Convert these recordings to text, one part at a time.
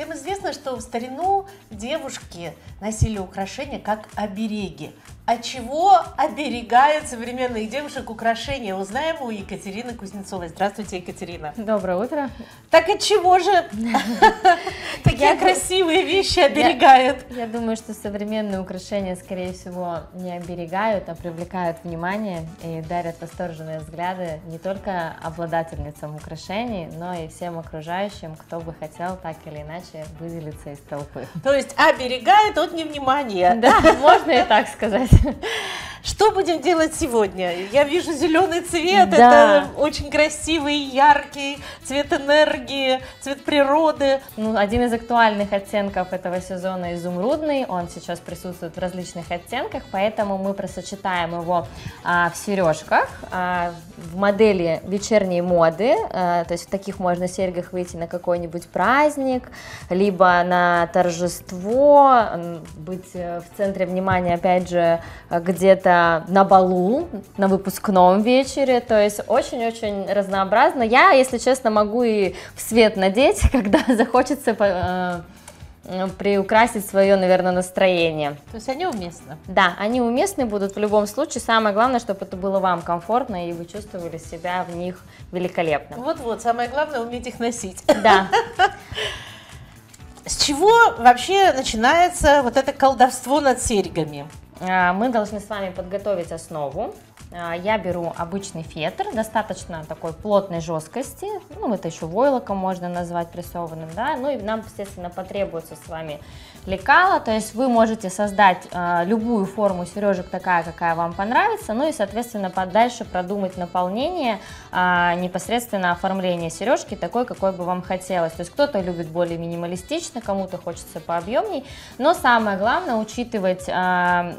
Всем известно, что в старину девушки носили украшения как обереги. От чего оберегают современных девушек украшения? Узнаем у Екатерины Кузнецовой. Здравствуйте, Екатерина. Доброе утро. Так от чего же такие красивые вещи оберегают? Я думаю, что современные украшения, скорее всего, не оберегают, а привлекают внимание и дарят восторженные взгляды не только обладательницам украшений, но и всем окружающим, кто бы хотел так или иначе выделиться из толпы. То есть оберегает от невнимания. Да, можно и так сказать. Что будем делать сегодня? Я вижу зеленый цвет, да. это очень красивый, яркий цвет энергии, цвет природы. Ну, один из актуальных оттенков этого сезона изумрудный, он сейчас присутствует в различных оттенках, поэтому мы просочетаем его а, в сережках, а, в модели вечерней моды, а, то есть в таких можно серьгах выйти на какой-нибудь праздник, либо на торжество, быть э, в центре внимания, опять же, где-то на балу, на выпускном вечере, то есть очень-очень разнообразно. Я, если честно, могу и в свет надеть, когда захочется э, приукрасить свое, наверное, настроение. То есть они уместны? Да, они уместны будут в любом случае. Самое главное, чтобы это было вам комфортно, и вы чувствовали себя в них великолепно. Вот-вот, самое главное уметь их носить. Да. С чего вообще начинается вот это колдовство над серьгами? А, мы должны с вами подготовить основу. А, я беру обычный фетр, достаточно такой плотной жесткости, ну это еще войлоком можно назвать прессованным, да, ну и нам, естественно, потребуется с вами лекала, то есть вы можете создать э, любую форму сережек такая, какая вам понравится, ну и, соответственно, дальше продумать наполнение, э, непосредственно оформление сережки такой, какой бы вам хотелось, то есть кто-то любит более минималистично, кому-то хочется пообъемней, но самое главное учитывать э,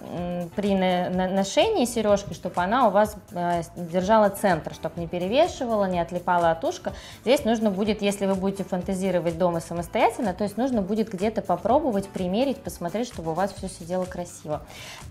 при ношении сережки, чтобы она у вас э, держала центр, чтобы не перевешивала, не отлипала от ушка. Здесь нужно будет, если вы будете фантазировать дома самостоятельно, то есть нужно будет где-то попробовать, примерить, посмотреть, чтобы у вас все сидело красиво.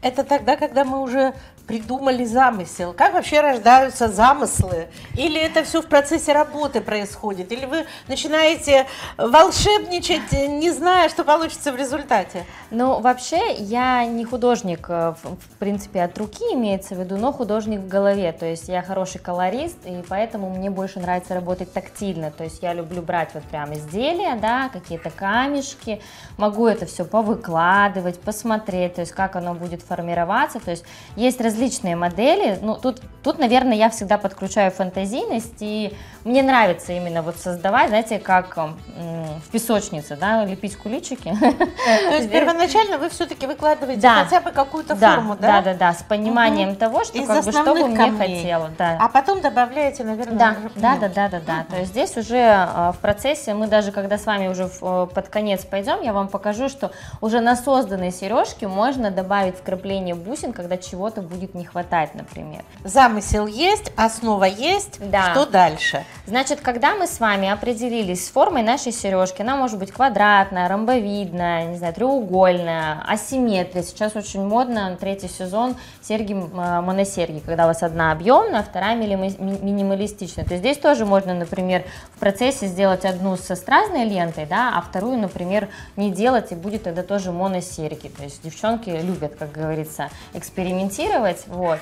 Это тогда, когда мы уже придумали замысел. Как вообще рождаются замыслы? Или это все в процессе работы происходит? Или вы начинаете волшебничать, не зная, что получится в результате? Ну, вообще, я не художник, в принципе, от руки имеется в виду, но художник в голове, то есть я хороший колорист, и поэтому мне больше нравится работать тактильно, то есть я люблю брать вот прям изделия, да, какие-то камешки, могу это все повыкладывать, посмотреть, то есть как оно будет формироваться, то есть есть различные модели, ну тут, тут, наверное, я всегда подключаю фантазийность, и мне нравится именно вот создавать, знаете, как в песочнице, да, лепить куличики. То есть первоначально вы все-таки выкладываете хотя бы какую-то форму, да? Да, да, да, с пониманием того, что как бы, что бы мне хотела. Да. А потом добавляете, наверное, да, да, да, да, да, да. То есть здесь уже э, в процессе мы даже, когда с вами уже э, под конец пойдем, я вам покажу, что уже на созданной сережке можно добавить вкрапление бусин, когда чего-то будет не хватать, например. Замысел есть, основа есть. Да. Что дальше? Значит, когда мы с вами определились с формой нашей сережки, она может быть квадратная, ромбовидная, не знаю, треугольная, асимметрия. Сейчас очень модно, третий сезон, серьги э, моносерьги серьги, когда у вас одна объемная, вторая минималистичная. То есть здесь тоже можно, например, в процессе сделать одну со стразной лентой, да, а вторую, например, не делать, и будет тогда тоже моносерьги. То есть девчонки любят, как говорится, экспериментировать. Вот.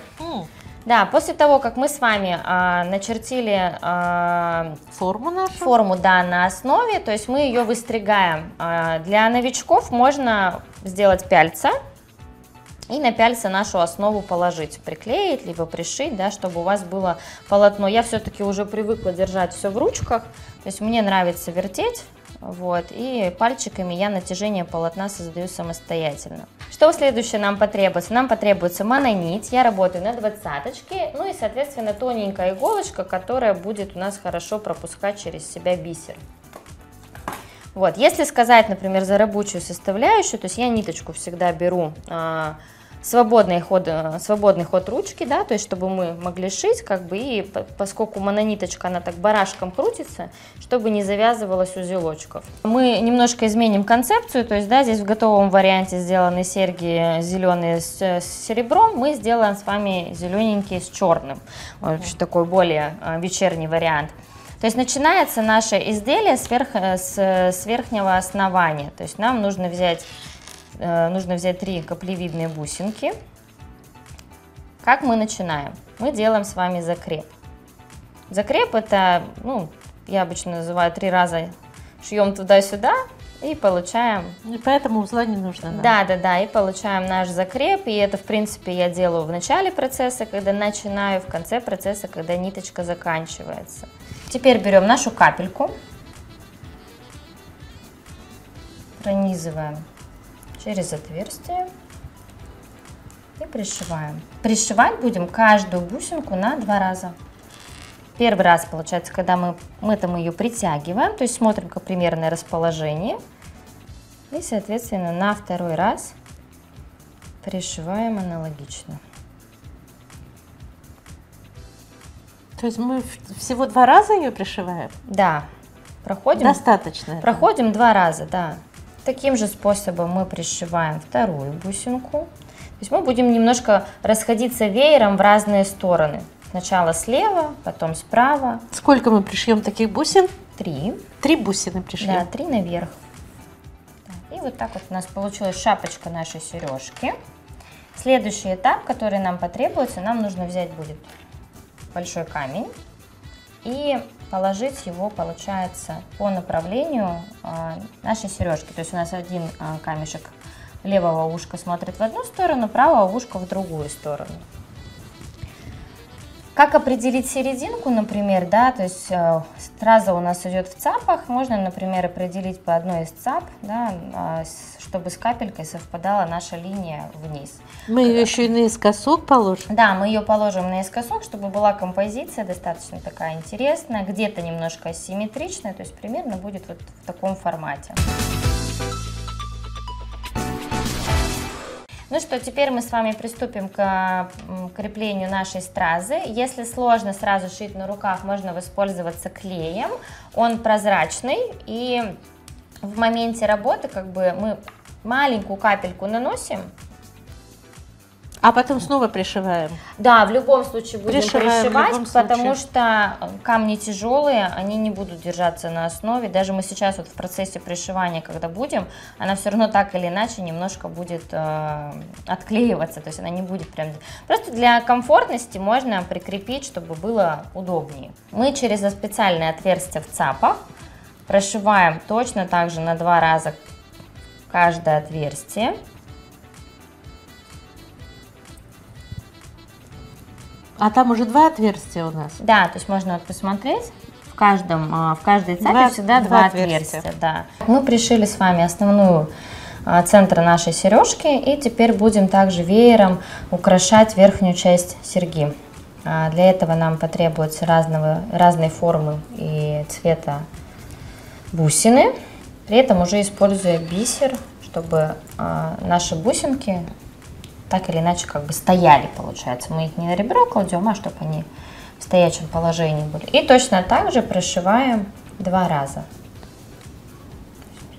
Да, после того, как мы с вами а, начертили а, форму нашу, форму, да, на основе, то есть мы ее выстригаем. А, для новичков можно сделать пяльца, и на пяльце нашу основу положить, приклеить, либо пришить, да, чтобы у вас было полотно. Я все-таки уже привыкла держать все в ручках, то есть мне нравится вертеть, вот, и пальчиками я натяжение полотна создаю самостоятельно. Что следующее нам потребуется? Нам потребуется мононить, я работаю на двадцаточке, ну и, соответственно, тоненькая иголочка, которая будет у нас хорошо пропускать через себя бисер. Вот, если сказать, например, за рабочую составляющую, то есть я ниточку всегда беру а, свободный ход, э, свободный ход ручки, да, то есть чтобы мы могли шить, как бы, и поскольку монониточка, она так барашком крутится, чтобы не завязывалась узелочков. Мы немножко изменим концепцию, то есть, да, здесь в готовом варианте сделаны серьги зеленые с, с серебром, мы сделаем с вами зелененькие с черным, вообще такой более э, вечерний вариант. То есть начинается наше изделие с, верх, э, с, с верхнего основания. То есть нам нужно взять, э, нужно взять три каплевидные бусинки. Как мы начинаем? Мы делаем с вами закреп. Закреп это, ну, я обычно называю три раза шьем туда-сюда и получаем... И поэтому узла не нужно нам. Да, да, да, и получаем наш закреп, и это, в принципе, я делаю в начале процесса, когда начинаю, в конце процесса, когда ниточка заканчивается. Теперь берем нашу капельку, пронизываем через отверстие и пришиваем. Пришивать будем каждую бусинку на два раза. Первый раз получается, когда мы, мы там ее притягиваем, то есть смотрим как примерное расположение. И, соответственно, на второй раз пришиваем аналогично. То есть мы всего два раза ее пришиваем? Да. Проходим, Достаточно. проходим этого. два раза, да. Таким же способом мы пришиваем вторую бусинку. То есть мы будем немножко расходиться веером в разные стороны. Сначала слева, потом справа. Сколько мы пришьем таких бусин? Три. Три бусины пришьем. Да, три наверх. И вот так вот у нас получилась шапочка нашей сережки. Следующий этап, который нам потребуется, нам нужно взять будет большой камень и положить его, получается, по направлению э, нашей сережки. То есть у нас один э, камешек левого ушка смотрит в одну сторону, правого ушка в другую сторону. Как определить серединку, например, да, то есть э, страза у нас идет в цапах, можно, например, определить по одной из цап, да, э, чтобы с капелькой совпадала наша линия вниз. Мы ее еще и наискосок положим? Да, мы ее положим наискосок, чтобы была композиция достаточно такая интересная, где-то немножко асимметричная, то есть примерно будет вот в таком формате. Ну что, теперь мы с вами приступим к креплению нашей стразы. Если сложно сразу шить на руках, можно воспользоваться клеем. Он прозрачный и в моменте работы как бы мы маленькую капельку наносим а потом снова пришиваем. Да, в любом случае будем пришиваем пришивать, потому что камни тяжелые, они не будут держаться на основе. Даже мы сейчас вот в процессе пришивания, когда будем, она все равно так или иначе немножко будет э, отклеиваться, то есть она не будет прям... Просто для комфортности можно прикрепить, чтобы было удобнее. Мы через специальное отверстие в цапах прошиваем точно так же на два раза каждое отверстие. А там уже два отверстия у нас? Да, то есть можно вот посмотреть. В, каждом, а, в каждой цапе два, всегда два, два отверстия. отверстия. Да. Мы пришили с вами основную а, центр нашей сережки и теперь будем также веером украшать верхнюю часть серьги. А, для этого нам потребуются разного, разной формы и цвета бусины. При этом уже используя бисер, чтобы наши бусинки так или иначе как бы стояли, получается. Мы их не на ребро кладем, а чтобы они в стоячем положении были. И точно так же пришиваем два раза.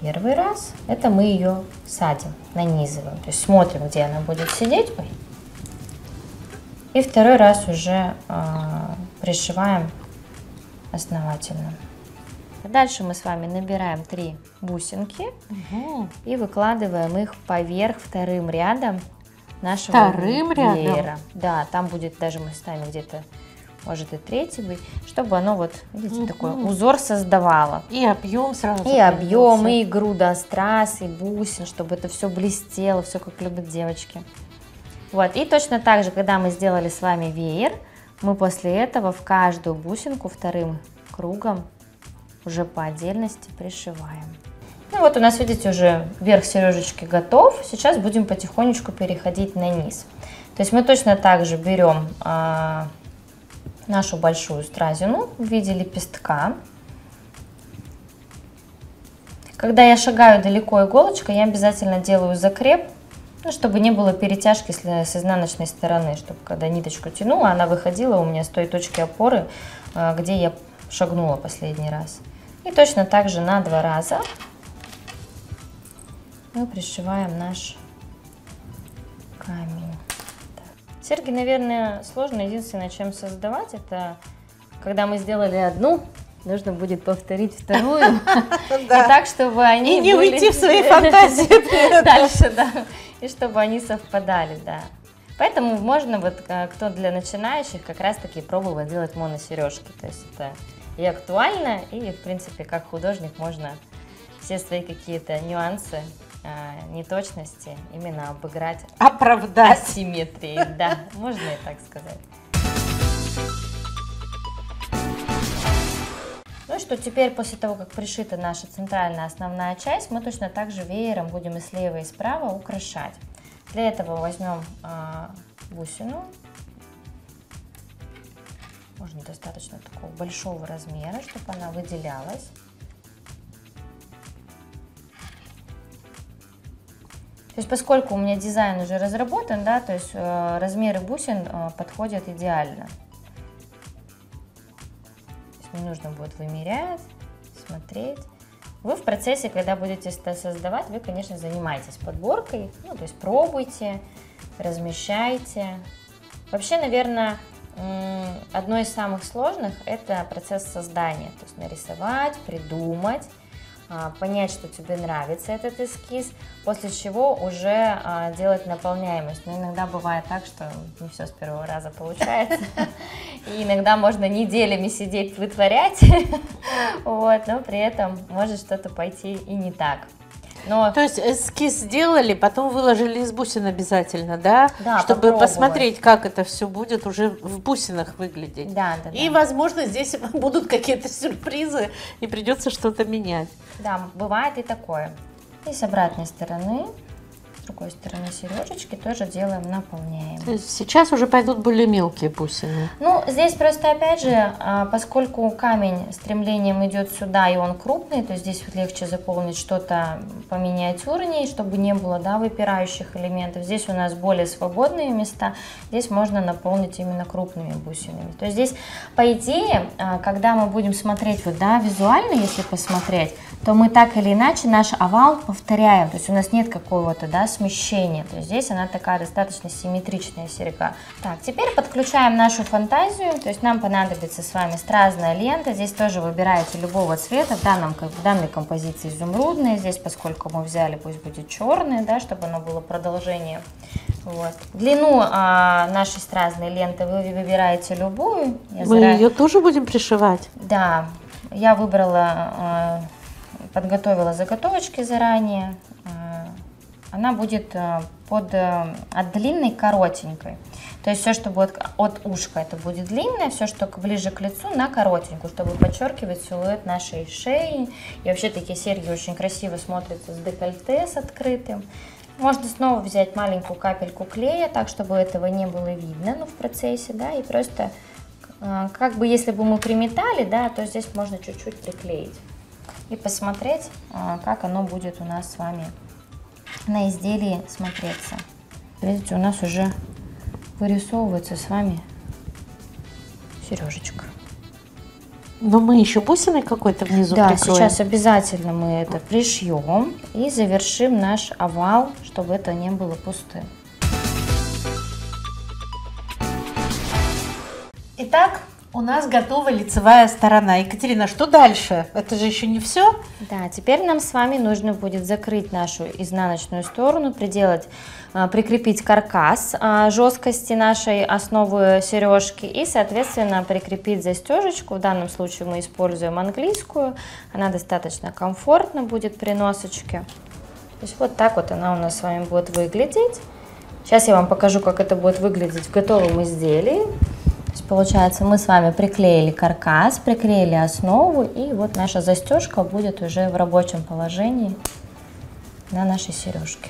Первый раз это мы ее садим, нанизываем, то есть смотрим, где она будет сидеть. Ой. И второй раз уже э, пришиваем основательно. Дальше мы с вами набираем три бусинки угу. и выкладываем их поверх вторым рядом нашего Вторым веера. Рядом. Да, там будет даже мы ставим где-то, может и третий быть, чтобы оно вот, видите, угу. такой узор создавало. И объем сразу. И объем, и груда страз, и бусин, чтобы это все блестело, все как любят девочки. Вот, и точно так же, когда мы сделали с вами веер, мы после этого в каждую бусинку вторым кругом уже по отдельности пришиваем. Ну вот у нас, видите, уже верх сережечки готов. Сейчас будем потихонечку переходить на низ. То есть мы точно так же берем а, нашу большую стразину в виде лепестка. Когда я шагаю далеко иголочкой, я обязательно делаю закреп, ну, чтобы не было перетяжки с, с изнаночной стороны, чтобы когда ниточку тянула, она выходила у меня с той точки опоры, а, где я шагнула последний раз. И точно так же на два раза мы пришиваем наш камень. Серьги, наверное, сложно. Единственное, чем создавать, это когда мы сделали одну нужно будет повторить вторую. И Да. так, чтобы они И не уйти в свои фантазии дальше, да. И чтобы они совпадали, да. Поэтому можно, вот э, кто для начинающих, как раз таки пробовать делать моносережки. То есть это и актуально, и, в принципе, как художник можно все свои какие-то нюансы, неточности именно обыграть Оправдать. асимметрией. Да, можно и так сказать. Ну что, теперь после того, как пришита наша центральная основная часть, мы точно так же веером будем и слева, и справа украшать. Для этого возьмем а, бусину. Можно достаточно такого большого размера, чтобы она выделялась. То есть, поскольку у меня дизайн уже разработан, да, то есть э, размеры бусин э, подходят идеально. Не нужно будет вымерять, смотреть. Вы в процессе, когда будете создавать, вы, конечно, занимаетесь подборкой, ну, то есть пробуйте, размещайте. Вообще, наверное, одно из самых сложных – это процесс создания, то есть нарисовать, придумать, понять, что тебе нравится этот эскиз, после чего уже а, делать наполняемость. Но иногда бывает так, что не все с первого раза получается. И иногда можно неделями сидеть вытворять, вот, но при этом может что-то пойти и не так. Но То есть эскиз сделали, потом выложили из бусин обязательно, да? Да, Чтобы попробовать. посмотреть, как это все будет уже в бусинах выглядеть. да, да, И, да. возможно, здесь будут какие-то сюрпризы, и придется что-то менять. Да, бывает и такое. И с обратной стороны, другой стороны сережечки тоже делаем наполняем. То есть сейчас уже пойдут более мелкие бусины. Ну, здесь просто опять же, а, поскольку камень стремлением идет сюда, и он крупный, то здесь вот легче заполнить что-то поминиатюрнее, чтобы не было, да, выпирающих элементов. Здесь у нас более свободные места, здесь можно наполнить именно крупными бусинами. То есть здесь, по идее, а, когда мы будем смотреть вот, да, визуально, если посмотреть, то мы так или иначе наш овал повторяем, то есть у нас нет какого-то, да, смещения. То есть здесь она такая достаточно симметричная серьга. Так, теперь подключаем нашу фантазию, то есть нам понадобится с вами стразная лента. Здесь тоже выбираете любого цвета, в, данном, в данной композиции изумрудная, здесь, поскольку мы взяли, пусть будет черный, да, чтобы оно было продолжение. Вот. Длину а, нашей стразной ленты вы выбираете любую. Я Мы заранее- ее тоже будем пришивать? да, я выбрала, э, подготовила заготовочки заранее. Э, Она будет э, под, э, от длинной к коротенькой. То есть все, что будет от ушка, это будет длинное, все, что ближе к лицу, на коротенькую, чтобы подчеркивать силуэт нашей шеи. И вообще такие серьги очень красиво смотрятся с декольте, с открытым. Можно снова взять маленькую капельку клея, так, чтобы этого не было видно ну, в процессе, да, и просто как бы если бы мы приметали, да, то здесь можно чуть-чуть приклеить и посмотреть, а, как оно будет у нас с вами на изделии смотреться. Видите, у нас уже вырисовывается с вами сережечка. Но мы еще бусиной какой-то внизу Да, прикроем. сейчас обязательно мы это пришьем и завершим наш овал, чтобы это не было пустым. Итак, у нас готова лицевая сторона. Екатерина, что дальше? Это же еще не все? Да, теперь нам с вами нужно будет закрыть нашу изнаночную сторону, приделать, а, прикрепить каркас а, жесткости нашей основы сережки и, соответственно, прикрепить застежечку. В данном случае мы используем английскую, она достаточно комфортно будет при носочке. То есть вот так вот она у нас с вами будет выглядеть. Сейчас я вам покажу, как это будет выглядеть в готовом изделии. Есть, получается, мы с вами приклеили каркас, приклеили основу, и вот наша застежка будет уже в рабочем положении на нашей сережке.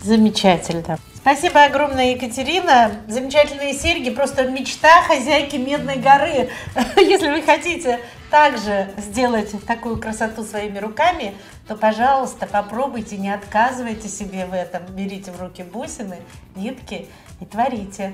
Замечательно. Спасибо огромное, Екатерина. Замечательные серьги. Просто мечта хозяйки Медной горы. Если вы хотите также сделать такую красоту своими руками, то, пожалуйста, попробуйте, не отказывайте себе в этом. Берите в руки бусины, нитки и творите.